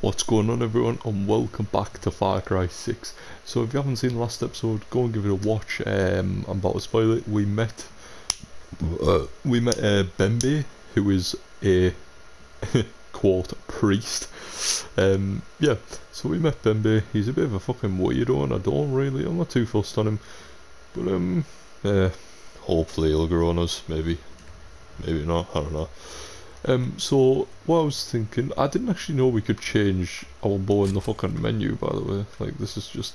What's going on everyone and welcome back to Far Cry 6. So if you haven't seen the last episode, go and give it a watch. Um, I'm about to spoil it. We met uh, we met uh, Bembe, who is a quote priest. Um, yeah, so we met Bembe. He's a bit of a fucking weirdo and I don't really, I'm not too fussed on him. But um, uh, hopefully he'll grow on us, maybe. Maybe not, I don't know. Um, so what I was thinking, I didn't actually know we could change our bow in the fucking menu. By the way, like this is just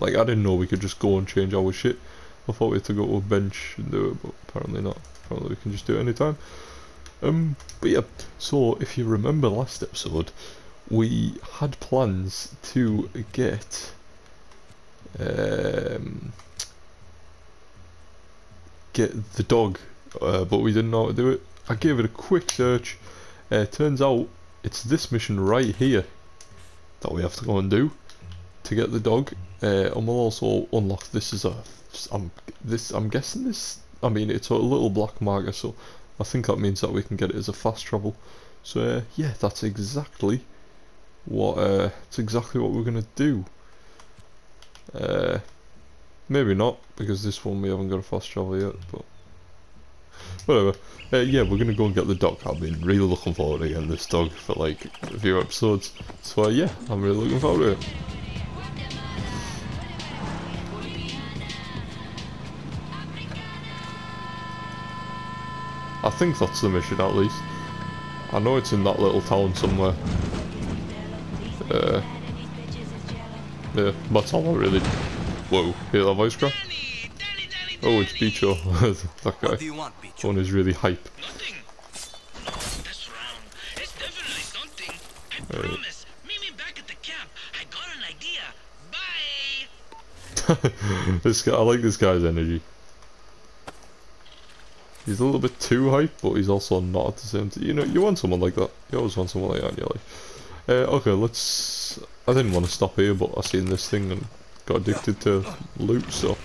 like I didn't know we could just go and change our shit. I thought we had to go to a bench and do it, but apparently not. Apparently we can just do it anytime. Um, but yeah. So if you remember last episode, we had plans to get um get the dog, uh, but we didn't know how to do it. I gave it a quick search. Uh, turns out it's this mission right here that we have to go and do to get the dog. Uh, and we'll also unlock this as a. I'm this. I'm guessing this. I mean, it's a little black marker, so I think that means that we can get it as a fast travel. So uh, yeah, that's exactly what. Uh, it's exactly what we're gonna do. Uh, maybe not because this one we haven't got a fast travel yet, but whatever. Uh, yeah, we're gonna go and get the dog. I've been really looking forward to getting this dog for like a few episodes. So uh, yeah, I'm really looking forward to it. I think that's the mission at least. I know it's in that little town somewhere. Uh, yeah, that's all I really... Whoa, hear that voice crack? Oh, it's Bicho. that guy. What do you want, Bicho? One is really hype. Nothing. That's wrong. It's definitely something. I Alright. promise. Meet me back at the camp. I got an idea. Bye. this guy, I like this guy's energy. He's a little bit too hype, but he's also not at the same time. You know, you want someone like that. You always want someone like that in your life. Uh, okay, let's... I didn't want to stop here, but I seen this thing and got addicted to loot, so...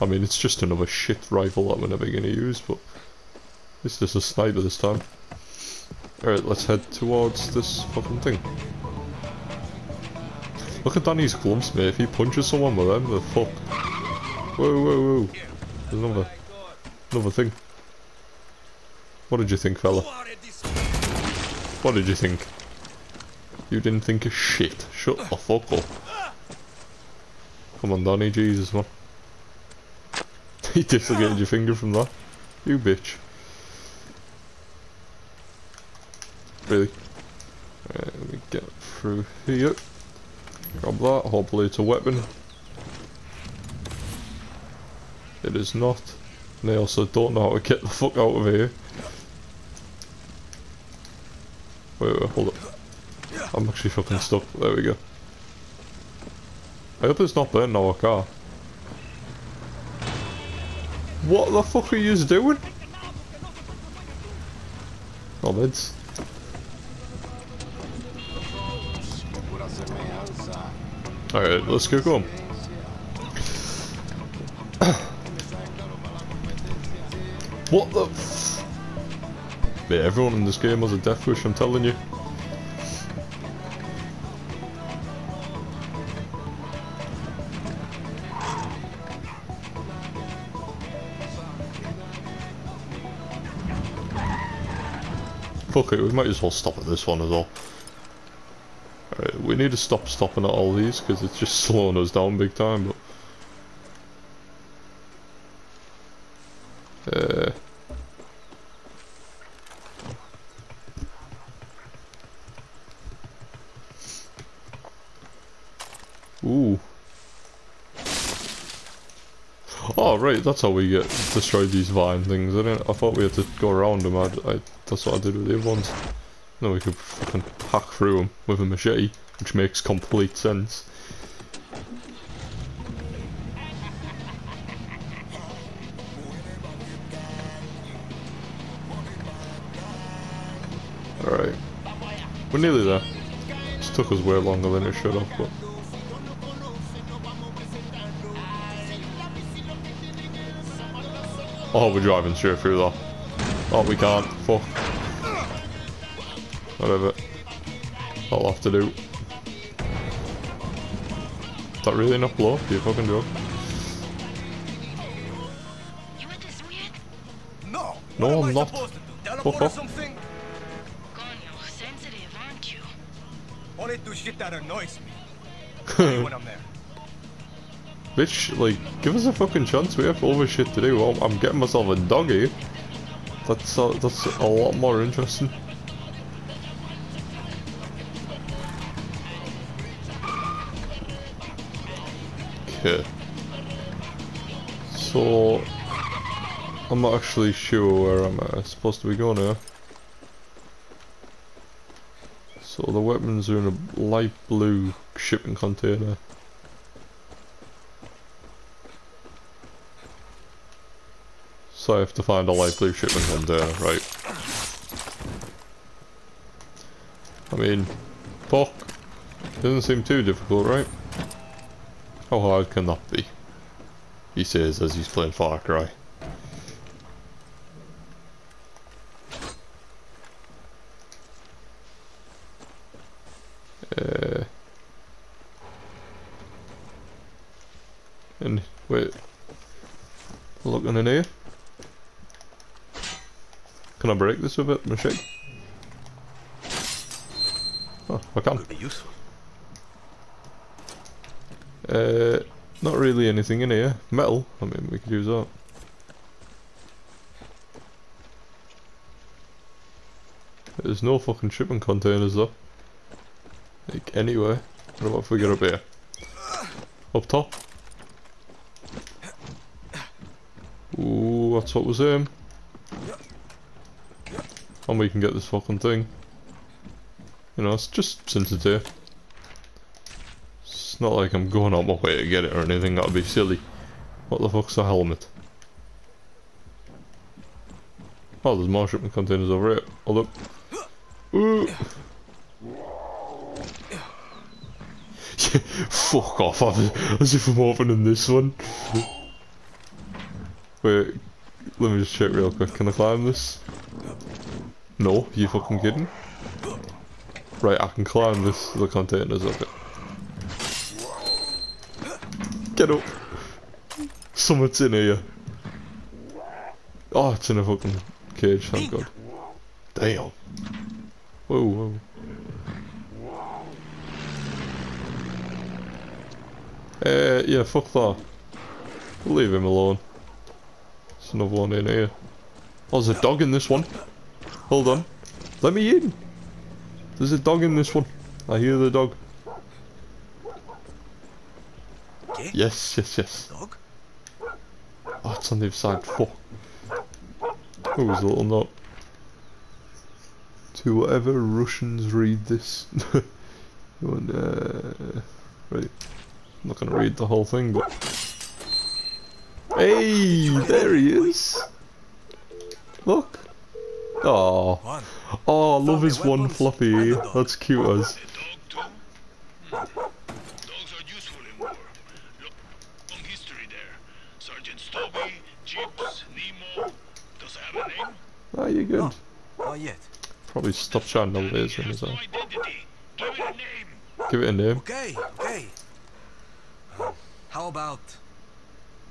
I mean, it's just another shit rifle that we're never going to use, but... It's just a sniper this time. Alright, let's head towards this fucking thing. Look at Dani's gloves, mate. If he punches someone with them, they're fucked. Whoa, whoa, whoa. There's another, another thing. What did you think, fella? What did you think? You didn't think a shit. Shut the fuck up. Come on, Danny. Jesus, man. he dislocated your finger from that. You bitch. Really? Right, let me get through here. Grab that, hopefully it's a weapon. It is not. And I also don't know how to get the fuck out of here. Wait, wait, hold up. I'm actually fucking stuck. There we go. I hope it's not burning our car. What the fuck are you doing? Meds. Alright, let's go home. what the f- Mate, everyone in this game has a death wish, I'm telling you. Fuck it, we might as well stop at this one as well. Alright, we need to stop stopping at all these because it's just slowing us down big time, but... Uh... Ooh. Oh, right, that's how we get destroyed these vine things, I didn't, I thought we had to go around them, I, I, that's what I did with the other ones. No, we could fucking hack through them with a machete, which makes complete sense. Alright. We're nearly there. This took us way longer than it should have, but... Oh, we're driving straight through that. Oh, we can't. Fuck. Whatever. I'll have to do. Is that really enough blow? You fucking joke. No. No, I'm not. Fuck off. Only do shit that annoys me. When I'm there. Bitch, like, give us a fucking chance. We have other shit to do. I'm, I'm getting myself a doggy. That's uh, that's a lot more interesting. Okay. So, I'm not actually sure where I'm uh, supposed to be going here. So the weapons are in a light blue shipping container. So I have to find a light blue shipping there, uh, right? I mean, fuck. Doesn't seem too difficult, right? How hard can that be? He says as he's playing Far Cry. Uh, and wait, looking in here. Can I break this with it, machine? Oh, I can. Could be useful. Uh, not really anything in here. Metal. I mean, we could use that. There's no fucking shipping containers though. Like anywhere. What about if we get up here? Up top. Ooh, that's what was aim. And we can get this fucking thing. You know, it's just since it's not like I'm going out my way to get it or anything, that'd be silly. What the fuck's a helmet? Oh, there's more shipping containers over here. Hold up. Ooh. Fuck off, as if I'm opening this one. Wait, let me just check real quick. Can I climb this? No, you fucking kidding? Right, I can climb this, the containers it. Get up! Something's in here. Oh, it's in a fucking cage, thank god. Damn. Whoa, whoa. Uh, yeah, fuck that. Leave him alone. There's another one in here. Oh, there's a dog in this one. Hold on. Let me in. There's a dog in this one. I hear the dog. Okay. Yes, yes, yes. Dog? Oh, it's on the other side. Fuck. Oh, there's a little note. To whatever Russians read this. you want, uh, right. I'm not gonna read the whole thing, but. Hey, there he is. Look. Oh, One. oh, love the one weapons floppy and the ear. dog. That's cute as. A dog too? Hmm. Dogs are useful in war. Look, long history there. Sergeant Stubby, Chips, Nemo. Does it have a name? Ah, you good. No. Not yet. Probably stop the Danny laser in has his no eye. identity. Give it a name. Give it a name. Okay, okay. Um, how about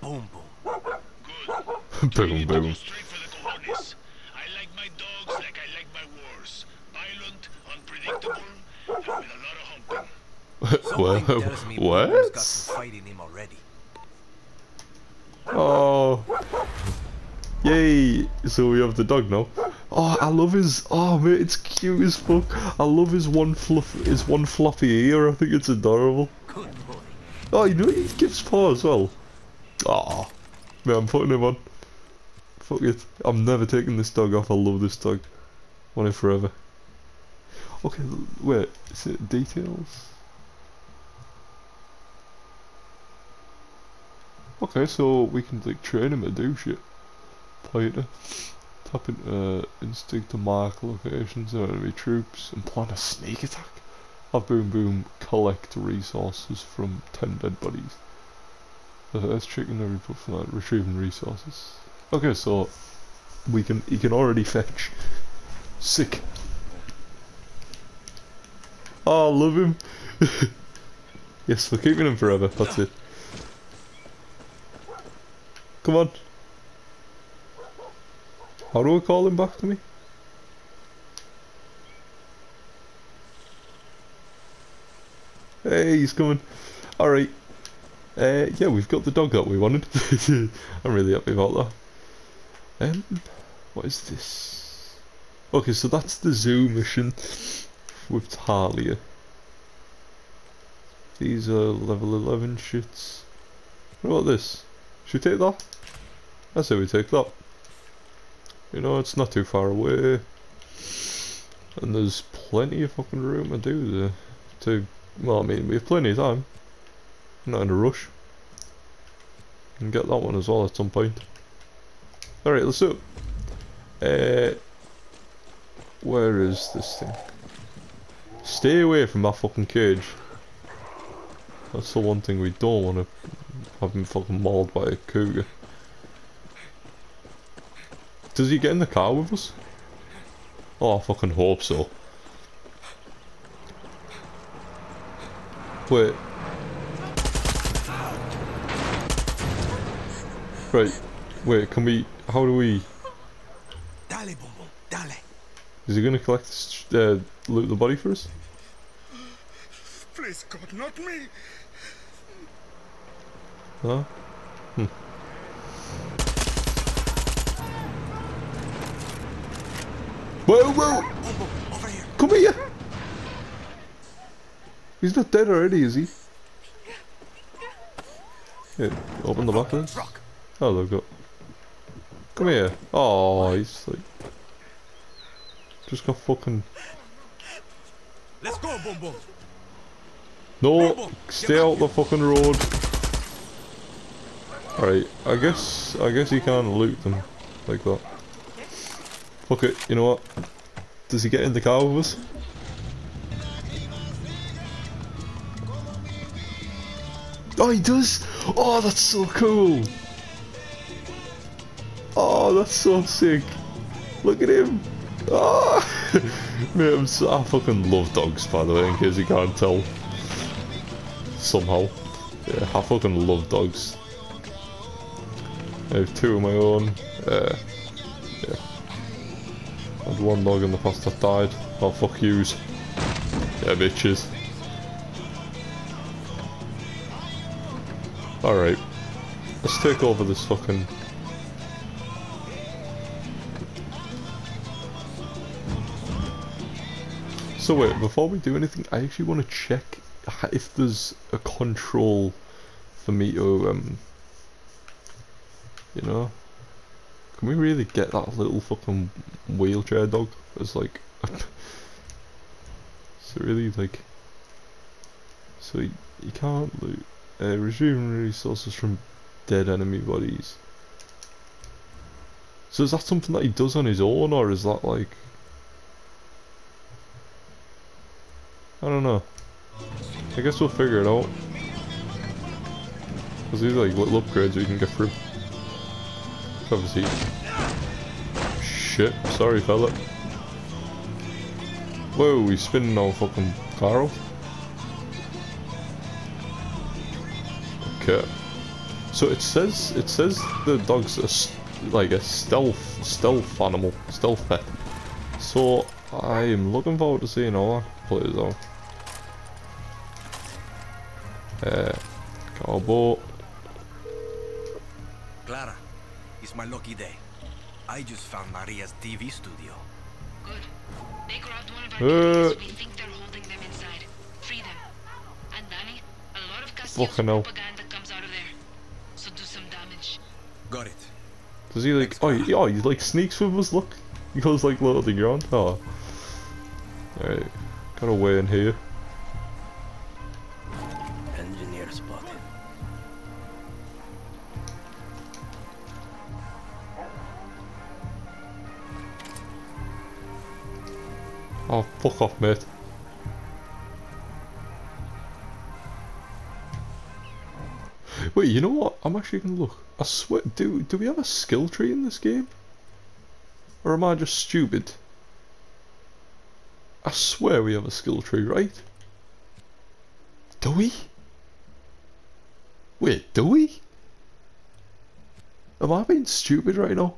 Boom Boom? Good. boom, to boom. Of humping. Something tells me Boom Boom's got what? some fight him already. Oh. Yay. So we have the dog now. Oh, I love his. Oh, mate, it's cute as fuck. I love his one fluff, his one floppy ear. I think it's adorable. Good boy. Oh, you know he gives paw as well. Oh, man, I'm putting him on. Fuck it. I'm never taking this dog off. I love this dog. Want it forever. Okay, wait. Is it details? Okay, so we can like train him to do shit. Later. Tap into uh, instinct to mark locations of enemy troops and plan a sneak attack. Have Boom Boom collect resources from 10 dead bodies. Uh, Earth chicken every put from that, retrieving resources. Okay, so we can he can already fetch. Sick. Oh, I love him. yes, we're keeping him forever. That's it. Come on. How do I call him back to me? Hey, he's coming. Alright. Uh, yeah, we've got the dog that we wanted. I'm really happy about that. Um, what is this? Okay, so that's the zoo mission with Talia. These are level 11 shits. What about this? Should we take that? I say we take that. You know, it's not too far away. And there's plenty of fucking room to do there. To, well, I mean, we have plenty of time. I'm not in a rush. And get that one as well at some point. Alright, let's do it. Uh, where is this thing? Stay away from that fucking cage. That's the one thing we don't want to have been fucking mauled by a cougar. Does he get in the car with us? Oh, I fucking hope so. Wait. Right. Wait, can we... How do we... Dale, Boom Boom, dale. Is he gonna collect... Uh, loot the body for us? Please, God, not me. Huh? Hmm. Whoa, whoa! Over here. Come here! He's not dead already, is he? Yeah, open the then. Oh, they've got. Come here. Oh, he's like. Just got fucking. Let's go, Boom Boom. No! Stay out the fucking road! Alright, I guess. I guess he can't loot them like that. Fuck it, you know what? Does he get in the car with us? Oh, he does! Oh, that's so cool! Oh, that's so sick! Look at him! Oh! Mate, I'm so, I fucking love dogs, by the way, in case you can't tell. Somehow. Yeah, I fucking love dogs. I have two of my own. Uh, yeah. Had one dog in the past that died. Oh, fuck yous. Yeah, bitches. Alright. Let's take over this fucking... So wait, before we do anything, I actually want to check if there's a control for me to, um... You know? Can we really get that little fucking wheelchair dog as like... so really like... So you, can't loot... Uh, resume resources from dead enemy bodies. So is that something that he does on his own, or is that like... I don't know. I guess we'll figure it out. Because these are like little upgrades we can get through. Obviously. Shit, sorry fella. Whoa, he's spinning our fucking car off. Okay. So it says it says the dog's a like a stealth stealth animal, stealth pet. So I am looking forward to seeing all that plays out. Uh, cowboy. It's my lucky day. I just found Maria's TV studio. Good. They grabbed one of our Uh. We think they're holding them inside. Free them. And Dani, a lot of Castillo's Fucking propaganda comes out of there. So do some damage. Got it. Does he like? Oh, he, oh, he like sneaks with us. Look, he goes like low to the ground. Oh. Alright, got away in here. Engineer spotted. Oh, fuck off, mate. Wait, you know what? I'm actually gonna look. I swear, do do we have a skill tree in this game? Or am I just stupid? I swear we have a skill tree, right? Do we? Wait, do we? Am I being stupid right now?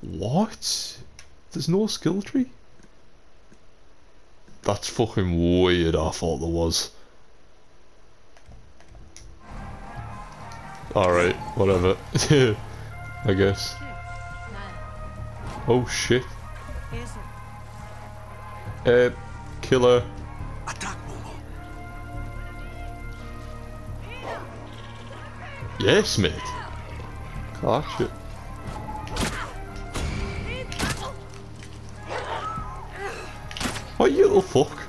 What? There's no skill tree? That's fucking weird, I thought there was. Alright, whatever. I guess. Oh shit. Uh, killer. Yes, mate. Ah, shit. What you little fuck?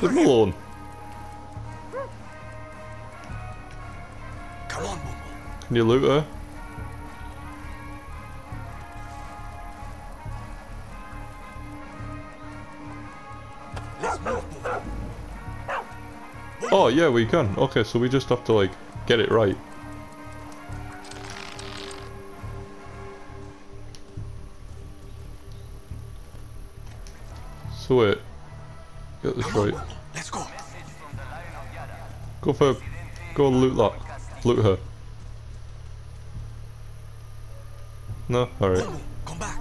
Leave here. alone. Come on. Can you loot her? Let's move, Bumbo. Oh yeah, we can. Okay, so we just have to like get it right. Loot her. No, all right. Come back.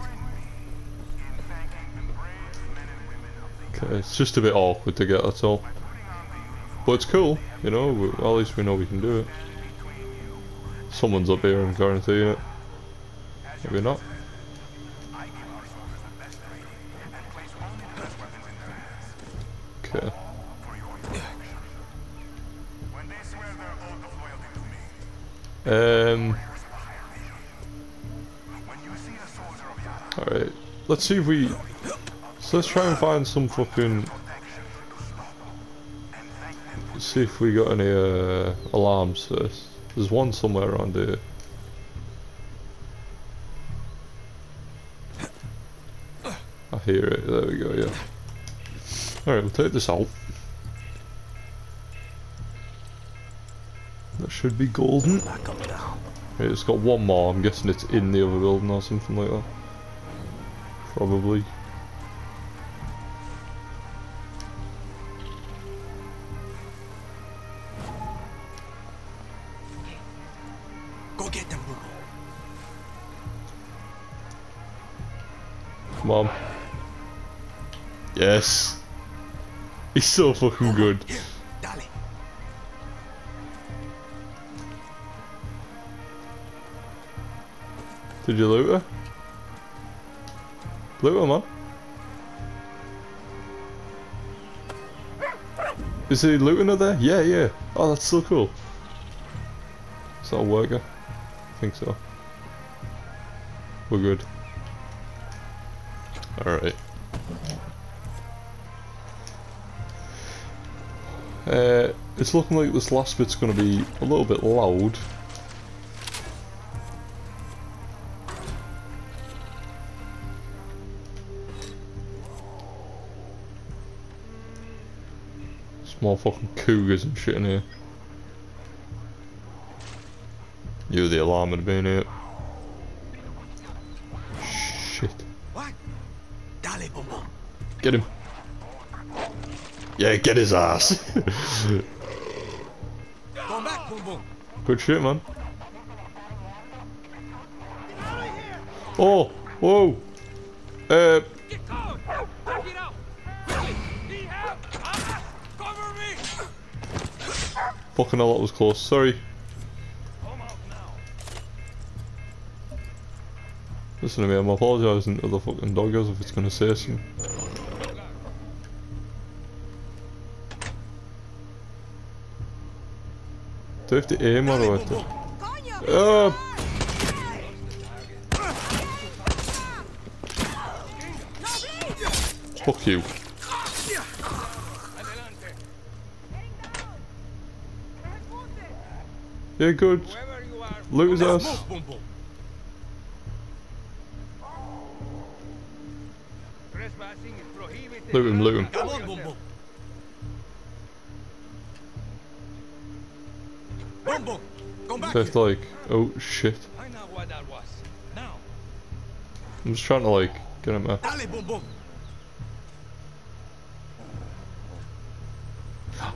Okay, it's just a bit awkward to get. That's all. But it's cool, you know. We, at least we know we can do it. Someone's up here, I'm guaranteeing it. Maybe not. Um. Alright. Let's see if we. So let's try and find some fucking. See if we got any uh, alarms first. There's one somewhere around here. I hear it. There we go. Yeah. All right, we'll take this out. That should be golden. Back up down. Right, it's got one more. I'm guessing it's in the other building or something like that. Probably. Go get them, Bumbo. Come on. Yes. He's so fucking good. Did you loot her? Loot her, man. Is he looting her there? Yeah, yeah. Oh, that's so cool. Is that a worker? I think so. We're good. Alright. Uh, it's looking like this last bit's gonna be a little bit loud. Small fucking cougars and shit in here. You the alarm had been here. Shit. What? Dale, Bumbo. Get him. Yeah, get his ass. Come back, Bumbo. Good shit, man. Oh, whoa. Uh, fucking hell, that was close. Sorry. Listen to me, I'm apologising to the fucking doggers if it's gonna say something. Do I have to aim or do I have to... Uh, fuck you. Ass. move, Bumbo. us. Loot him, loot him. Come on, Bumbo. Bumbo, come back So like, oh shit. I know what that was. I'm just trying to like get him there. Dale, boom, boom.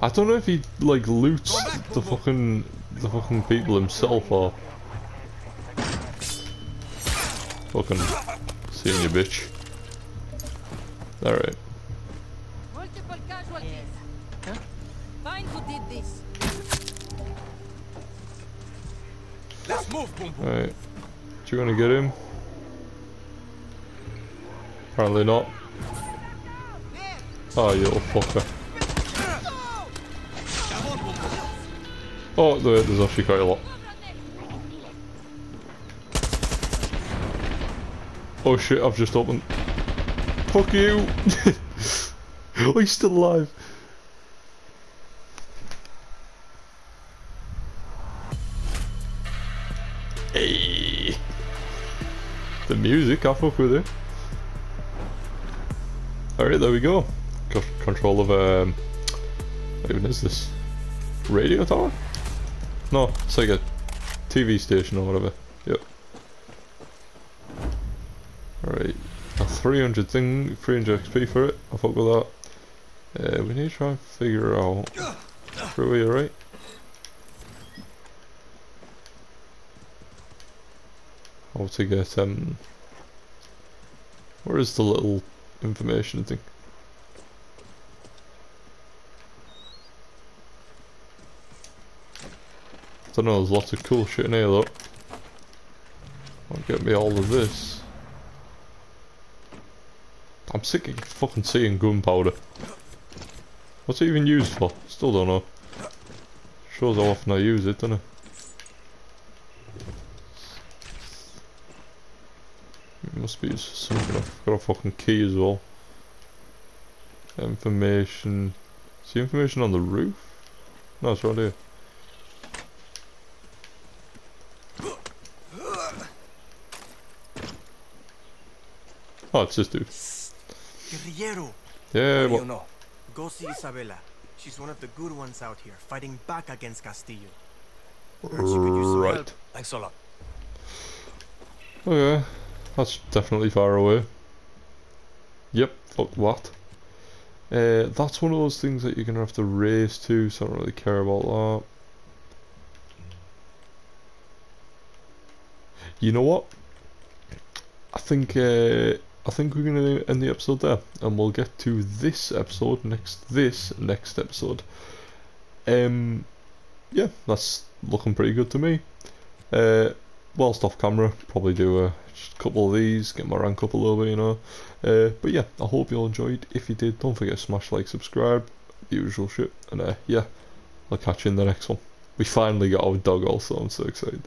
I don't know if he like loots the fucking the fucking people himself or fucking seeing you bitch. Alright. Multiple casualties. Find who did this. Let's move, boom, boom. Alright. Do you wanna get him? Apparently not. Oh you little fucker. Oh there, there's actually quite a lot. Oh shit, I've just opened. Fuck you! oh, he's still alive. Hey! The music, I fuck with it. Alright, there we go. Control of, um. What even is this? Radio tower? No, it's like a TV station or whatever. Yep. Alright. A 300 thing, 300 XP for it. I fuck with that. Uh, we need to try and figure out. Through here, right? How to get, um. Where is the little information thing? Don't know, there's lots of cool shit in here though. I'll get me all of this. I'm sick of fucking seeing gunpowder. What's it even used for? Still don't know. Shows how often I use it, doesn't it? Must be something. I've got a fucking key as well. Information. Is the information on the roof? No, it's right here. Oh, it's this dude. Guerrillero. Yeah, What do you know? Go see Isabella. She's one of the good ones out here, fighting back against Castillo. Heard she could use some Right. Thanks a lot. Okay, that's definitely far away. Yep, fuck what? Uh, that's one of those things that you're gonna have to race to, so I don't really care about that. You know what? I think uh, I think we're gonna end the episode there, and we'll get to this episode next. This next episode. Um, yeah, that's looking pretty good to me. Uh, whilst off camera, probably do a couple of these, get my rank up a little bit, you know. Uh, but yeah, I hope you all enjoyed. If you did, don't forget to smash like, subscribe, the usual shit. And uh, yeah, I'll catch you in the next one. We finally got our dog also, I'm so excited.